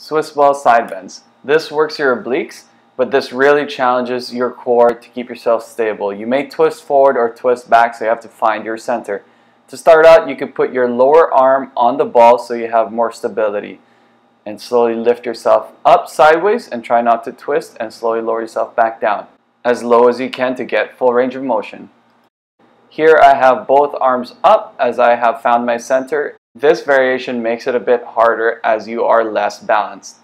Swiss ball side bends. This works your obliques, but this really challenges your core to keep yourself stable. You may twist forward or twist back, so you have to find your center. To start out, you can put your lower arm on the ball so you have more stability. And slowly lift yourself up sideways and try not to twist and slowly lower yourself back down as low as you can to get full range of motion. Here I have both arms up as I have found my center this variation makes it a bit harder as you are less balanced.